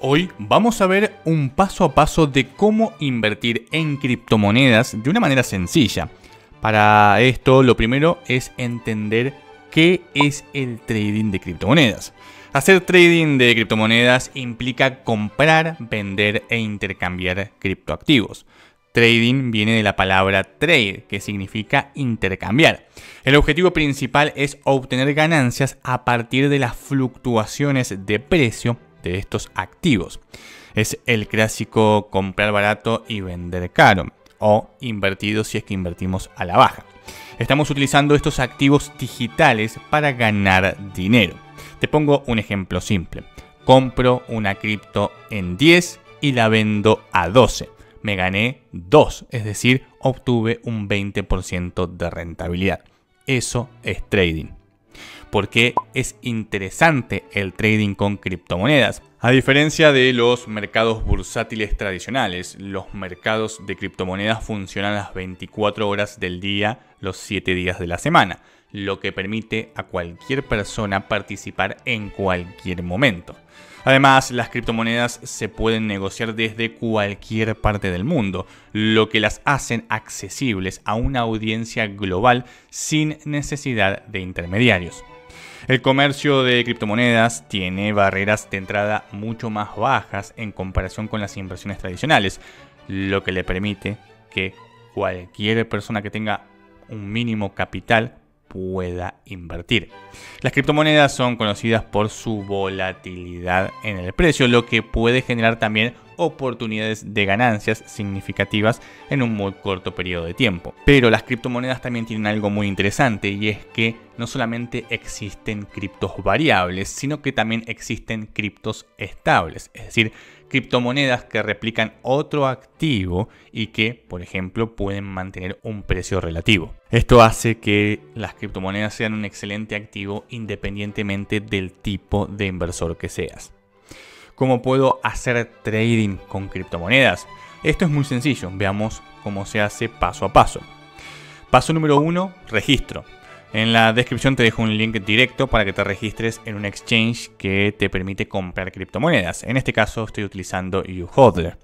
Hoy vamos a ver un paso a paso de cómo invertir en criptomonedas de una manera sencilla. Para esto lo primero es entender qué es el trading de criptomonedas. Hacer trading de criptomonedas implica comprar, vender e intercambiar criptoactivos. Trading viene de la palabra trade, que significa intercambiar. El objetivo principal es obtener ganancias a partir de las fluctuaciones de precio de estos activos. Es el clásico comprar barato y vender caro, o invertido si es que invertimos a la baja. Estamos utilizando estos activos digitales para ganar dinero. Te pongo un ejemplo simple. Compro una cripto en 10 y la vendo a 12. Me gané 2, es decir, obtuve un 20% de rentabilidad. Eso es trading porque es interesante el trading con criptomonedas. A diferencia de los mercados bursátiles tradicionales, los mercados de criptomonedas funcionan las 24 horas del día, los 7 días de la semana, lo que permite a cualquier persona participar en cualquier momento. Además, las criptomonedas se pueden negociar desde cualquier parte del mundo, lo que las hacen accesibles a una audiencia global sin necesidad de intermediarios. El comercio de criptomonedas tiene barreras de entrada mucho más bajas en comparación con las inversiones tradicionales, lo que le permite que cualquier persona que tenga un mínimo capital pueda invertir. Las criptomonedas son conocidas por su volatilidad en el precio, lo que puede generar también oportunidades de ganancias significativas en un muy corto periodo de tiempo. Pero las criptomonedas también tienen algo muy interesante y es que no solamente existen criptos variables, sino que también existen criptos estables, es decir, criptomonedas que replican otro activo y que, por ejemplo, pueden mantener un precio relativo. Esto hace que las criptomonedas sean un excelente activo independientemente del tipo de inversor que seas. ¿Cómo puedo hacer trading con criptomonedas? Esto es muy sencillo, veamos cómo se hace paso a paso. Paso número uno, registro. En la descripción te dejo un link directo para que te registres en un exchange que te permite comprar criptomonedas. En este caso estoy utilizando YouHodler.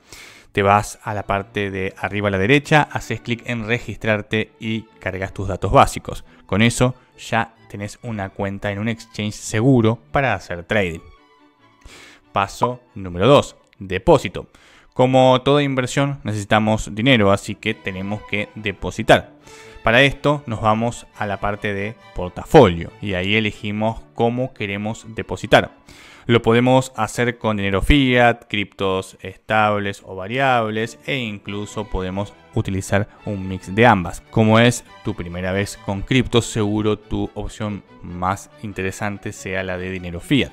Te vas a la parte de arriba a la derecha, haces clic en registrarte y cargas tus datos básicos. Con eso ya tenés una cuenta en un exchange seguro para hacer trading. Paso número 2, depósito. Como toda inversión necesitamos dinero, así que tenemos que depositar. Para esto nos vamos a la parte de portafolio y ahí elegimos cómo queremos depositar. Lo podemos hacer con dinero fiat, criptos estables o variables e incluso podemos utilizar un mix de ambas. Como es tu primera vez con criptos, seguro tu opción más interesante sea la de dinero fiat.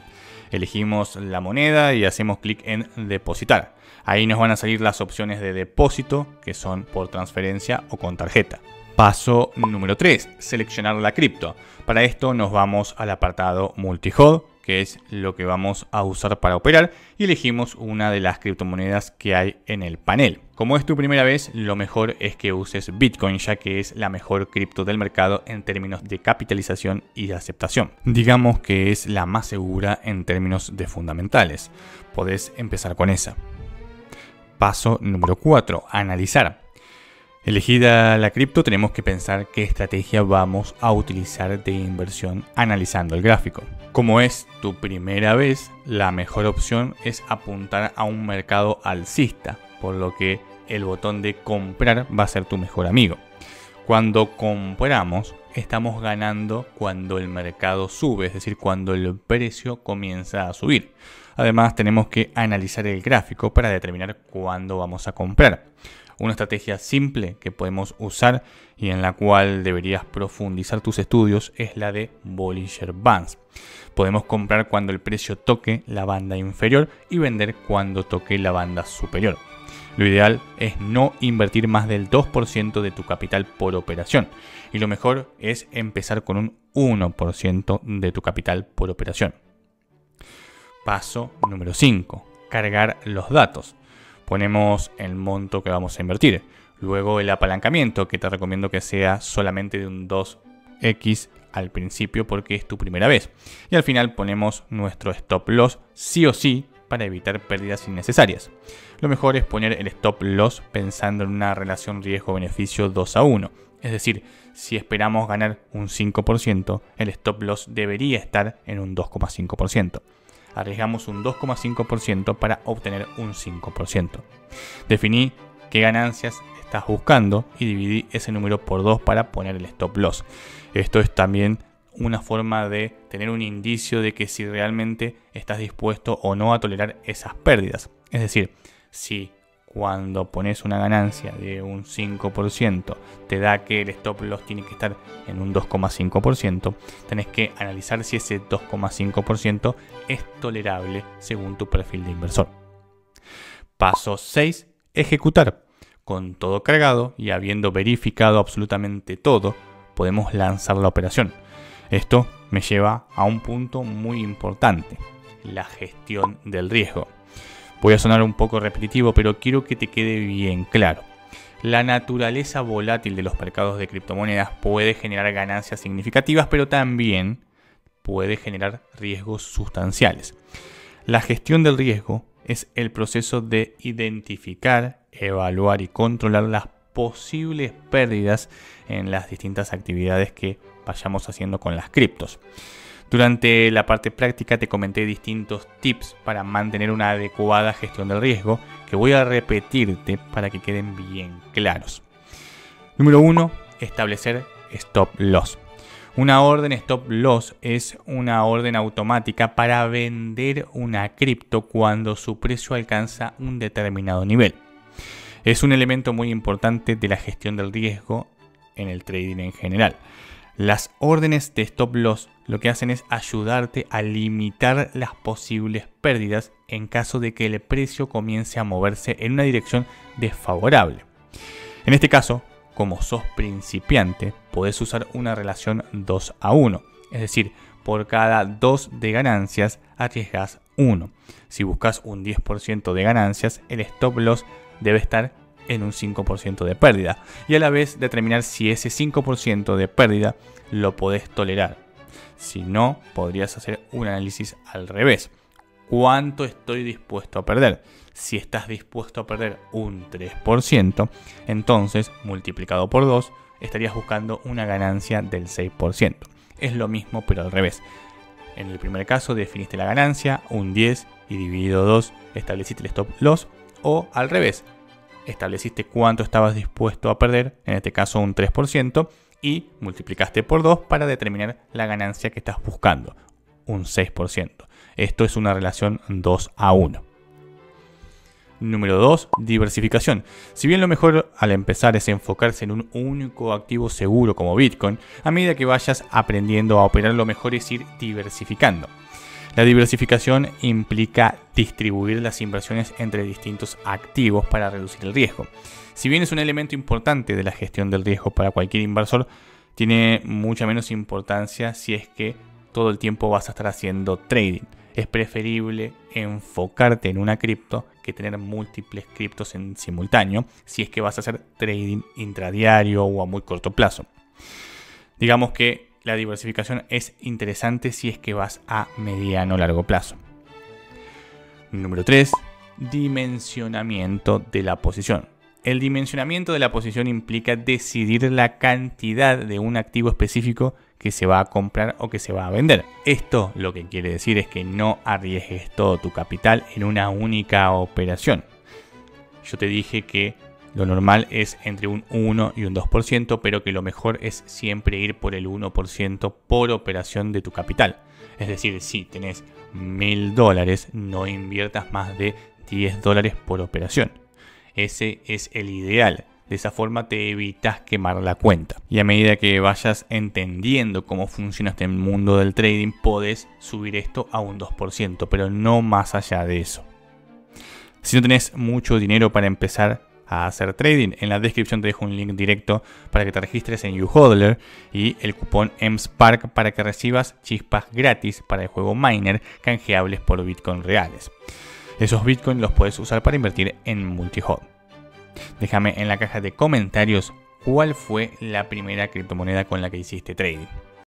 Elegimos la moneda y hacemos clic en depositar. Ahí nos van a salir las opciones de depósito que son por transferencia o con tarjeta. Paso número 3, seleccionar la cripto. Para esto nos vamos al apartado multihod, que es lo que vamos a usar para operar, y elegimos una de las criptomonedas que hay en el panel. Como es tu primera vez, lo mejor es que uses Bitcoin, ya que es la mejor cripto del mercado en términos de capitalización y de aceptación. Digamos que es la más segura en términos de fundamentales. Podés empezar con esa. Paso número 4, analizar. Elegida la cripto, tenemos que pensar qué estrategia vamos a utilizar de inversión analizando el gráfico. Como es tu primera vez, la mejor opción es apuntar a un mercado alcista, por lo que el botón de comprar va a ser tu mejor amigo. Cuando compramos, estamos ganando cuando el mercado sube, es decir, cuando el precio comienza a subir. Además, tenemos que analizar el gráfico para determinar cuándo vamos a comprar. Una estrategia simple que podemos usar y en la cual deberías profundizar tus estudios es la de Bollinger Bands. Podemos comprar cuando el precio toque la banda inferior y vender cuando toque la banda superior. Lo ideal es no invertir más del 2% de tu capital por operación y lo mejor es empezar con un 1% de tu capital por operación. Paso número 5. Cargar los datos ponemos el monto que vamos a invertir. Luego el apalancamiento, que te recomiendo que sea solamente de un 2x al principio porque es tu primera vez. Y al final ponemos nuestro stop loss sí o sí para evitar pérdidas innecesarias. Lo mejor es poner el stop loss pensando en una relación riesgo-beneficio 2 a 1. Es decir, si esperamos ganar un 5%, el stop loss debería estar en un 2,5%. Arriesgamos un 2,5% para obtener un 5%. Definí qué ganancias estás buscando y dividí ese número por 2 para poner el stop loss. Esto es también una forma de tener un indicio de que si realmente estás dispuesto o no a tolerar esas pérdidas. Es decir, si cuando pones una ganancia de un 5% te da que el stop loss tiene que estar en un 2,5%, tenés que analizar si ese 2,5% es tolerable según tu perfil de inversor. Paso 6. Ejecutar. Con todo cargado y habiendo verificado absolutamente todo, podemos lanzar la operación. Esto me lleva a un punto muy importante, la gestión del riesgo. Voy a sonar un poco repetitivo, pero quiero que te quede bien claro. La naturaleza volátil de los mercados de criptomonedas puede generar ganancias significativas, pero también puede generar riesgos sustanciales. La gestión del riesgo es el proceso de identificar, evaluar y controlar las posibles pérdidas en las distintas actividades que vayamos haciendo con las criptos. Durante la parte práctica te comenté distintos tips para mantener una adecuada gestión del riesgo que voy a repetirte para que queden bien claros. Número 1. Establecer stop loss. Una orden stop loss es una orden automática para vender una cripto cuando su precio alcanza un determinado nivel. Es un elemento muy importante de la gestión del riesgo en el trading en general. Las órdenes de stop loss lo que hacen es ayudarte a limitar las posibles pérdidas en caso de que el precio comience a moverse en una dirección desfavorable. En este caso, como sos principiante, puedes usar una relación 2 a 1, es decir, por cada 2 de ganancias arriesgas 1. Si buscas un 10% de ganancias, el stop loss debe estar en un 5% de pérdida y a la vez determinar si ese 5% de pérdida lo podés tolerar. Si no, podrías hacer un análisis al revés. ¿Cuánto estoy dispuesto a perder? Si estás dispuesto a perder un 3%, entonces multiplicado por 2 estarías buscando una ganancia del 6%. Es lo mismo pero al revés. En el primer caso definiste la ganancia, un 10 y dividido 2 estableciste el stop loss o al revés, estableciste cuánto estabas dispuesto a perder, en este caso un 3%, y multiplicaste por 2 para determinar la ganancia que estás buscando, un 6%. Esto es una relación 2 a 1. Número 2. Diversificación. Si bien lo mejor al empezar es enfocarse en un único activo seguro como Bitcoin, a medida que vayas aprendiendo a operar lo mejor es ir diversificando. La diversificación implica distribuir las inversiones entre distintos activos para reducir el riesgo. Si bien es un elemento importante de la gestión del riesgo para cualquier inversor, tiene mucha menos importancia si es que todo el tiempo vas a estar haciendo trading. Es preferible enfocarte en una cripto que tener múltiples criptos en simultáneo si es que vas a hacer trading intradiario o a muy corto plazo. Digamos que la diversificación es interesante si es que vas a mediano o largo plazo. Número 3. Dimensionamiento de la posición. El dimensionamiento de la posición implica decidir la cantidad de un activo específico que se va a comprar o que se va a vender. Esto lo que quiere decir es que no arriesgues todo tu capital en una única operación. Yo te dije que lo normal es entre un 1 y un 2%, pero que lo mejor es siempre ir por el 1% por operación de tu capital. Es decir, si tenés mil dólares, no inviertas más de 10 dólares por operación. Ese es el ideal. De esa forma te evitas quemar la cuenta. Y a medida que vayas entendiendo cómo funciona este mundo del trading, podés subir esto a un 2%, pero no más allá de eso. Si no tenés mucho dinero para empezar, a hacer trading. En la descripción te dejo un link directo para que te registres en YouHodler y el cupón EMSPARK para que recibas chispas gratis para el juego Miner canjeables por Bitcoin reales. Esos Bitcoin los puedes usar para invertir en multihod. Déjame en la caja de comentarios cuál fue la primera criptomoneda con la que hiciste trading.